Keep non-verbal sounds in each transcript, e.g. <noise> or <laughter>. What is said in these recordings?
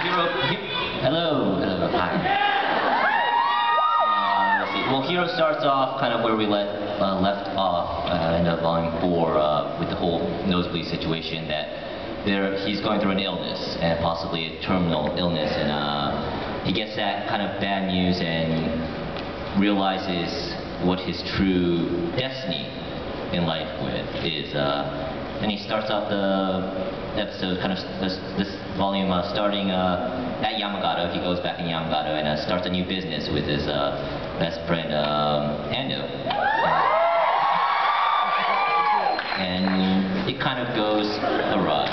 Hero... Hello, hello, hi. Uh, let's see. Well, Hiro starts off kind of where we let, uh, left off uh, in Volume 4 uh, with the whole nosebleed situation that there, he's going through an illness, and possibly a terminal illness, and uh, he gets that kind of bad news and realizes what his true destiny in life with is, uh, and he starts out the episode, kind of this, this volume, uh, starting uh, at Yamagato. He goes back in Yamagato and uh, starts a new business with his uh, best friend um, Ando. And it kind of goes awry.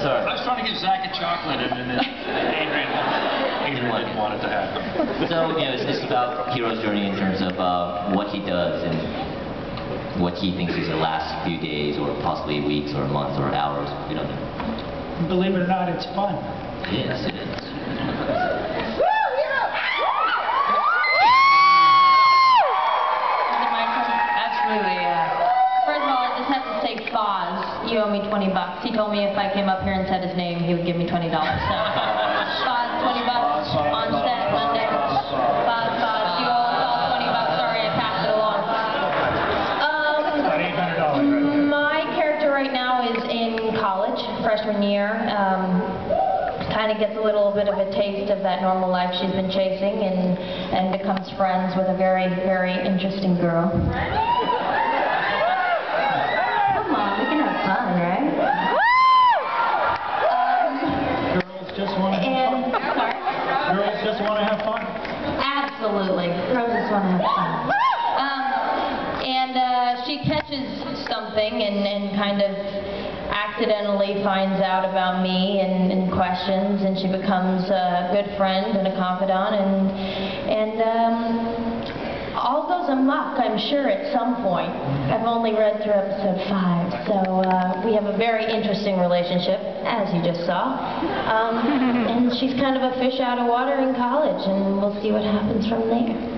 Sorry. I was trying to give Zach a chocolate and then Adrian, Adrian didn't want it to happen. So, you know, it's just about Hiro's journey in terms of uh, what he does and what he thinks is the last few days or possibly weeks or months or hours. We don't know. Believe it or not, it's fun. Yes, it is. Is it my? Absolutely, yeah. Uh, first of all, I just have to say Foz. You owe me 20 bucks. He told me if I came up here and said his name, he would give me $20. So, <laughs> freshman year. Um, kind of gets a little bit of a taste of that normal life she's been chasing and, and becomes friends with a very, very interesting girl. Come on, we can have fun, right? Um, Girls just want to have fun. Girls just want to have fun. Absolutely. Girls just want to have fun. Um, and uh, she catches something and, and kind of accidentally finds out about me and, and questions, and she becomes a good friend and a confidant, and and um, all goes amok, I'm sure, at some point. I've only read through episode five, so uh, we have a very interesting relationship, as you just saw. Um, <laughs> and she's kind of a fish out of water in college, and we'll see what happens from there.